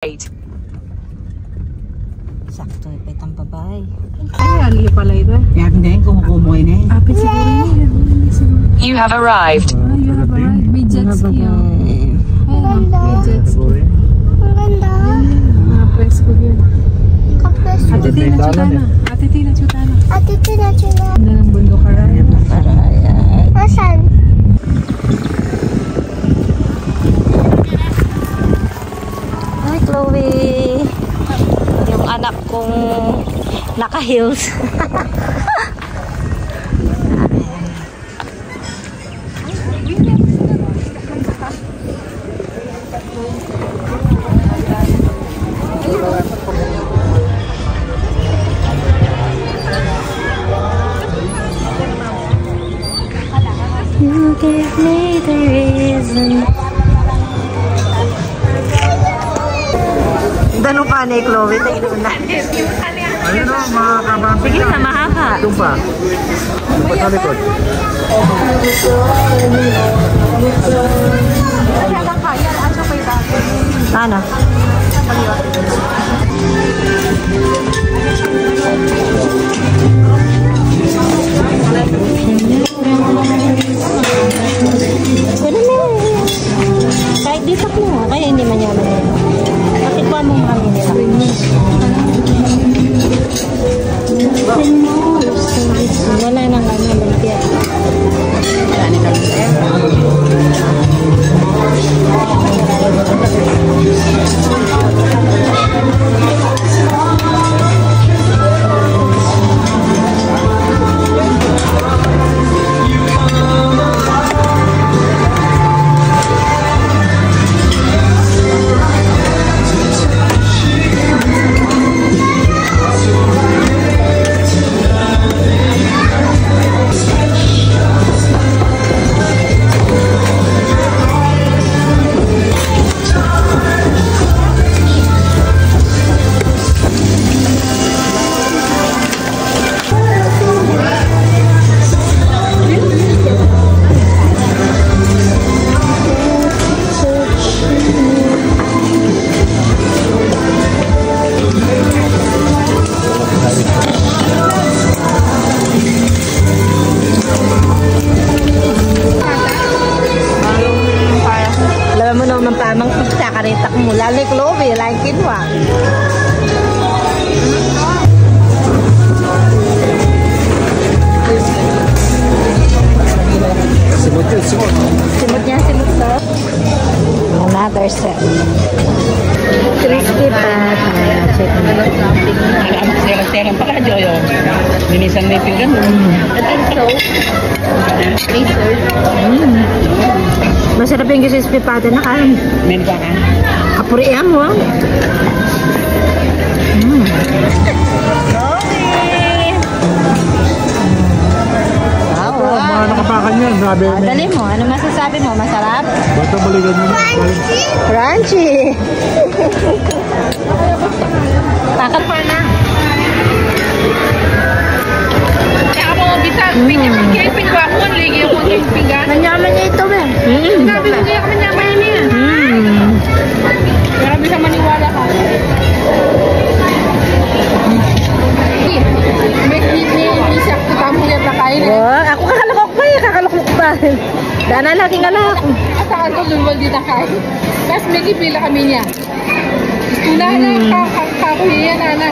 Eight. Sakto, ipit ang babae. Ay, ali pala ito. Kaya hindi, kumukumoy na eh. Apit siguro yun. You have arrived. Ay, you have arrived. May jet ski. oh. babae. May jet ski. Mga presko yun. Ate Tina Chutana. Ate Tina Chutana. Ate Tina Chuna. Yung kong naka-heels. You give me the reason. Dano ka ni Chloe? Tingnan na. Ayun o, mga kababay. Sige na, mahaba. Doon pa. Doon pa sa likod. Ano? Pwede karitak mo. Lalo Chloe, like kinwa. Simot yun, simot. Simot niya, simot to. Another set. 60 pa. Check mo. Serang-serang pa ka, Joyo. Minisan na yung pinggan. Masarap yung crispy pata na kain. Meron ka ka? Apurian mo. Wow, Ah, dali mo, ano masasabi mo? Masarap? Mo. Crunchy! Crunchy! Pa na. Kaya ya, pinipigay, hmm. pinipigay. Dana lagi nga ako. Asakan ko lumal dito kain. Tapos may kipila kami niya. Una na, kakuhiya na na.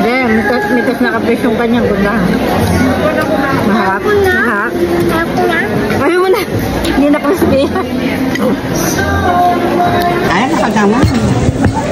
Hindi, mitas, mitas na kapres yung kanyang ganda. Mahak. Mahak. Ayaw mo na. Hindi na crispy. Ay, nakagama. Dali, datang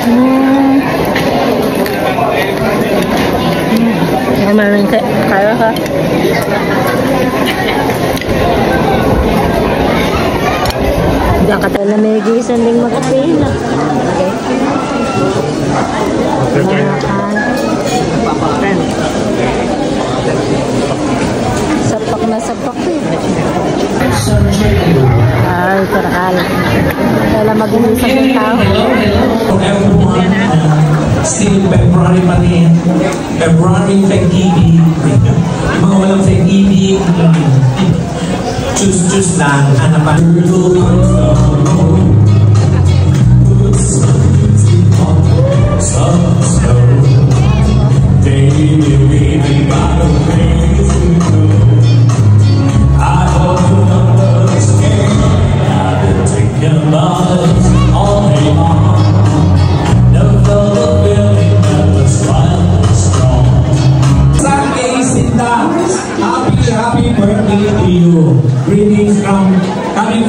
Mm. Maraming ka kaya ka. Diyan ka tayo na may gisan ding magkapila. Okay. Sapak na sapak eh. Ay, karakal. Kailan mag-iisap yung tao. February pa rin. February pag-ibig. Yung mga walang pag-ibig, choose choose lang. Hanap pa.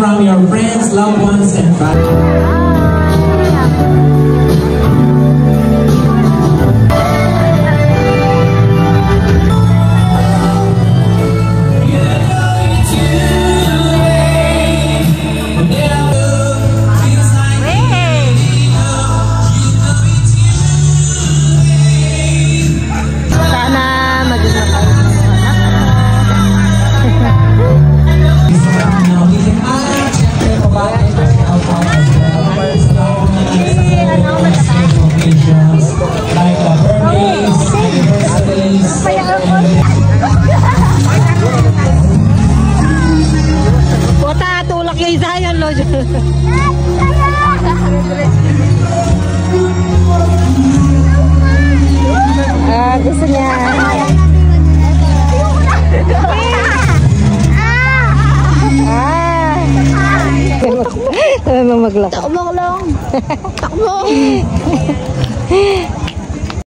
From your friends, loved ones, and family. Sabi mo maglako. Takbo lang. Takbo.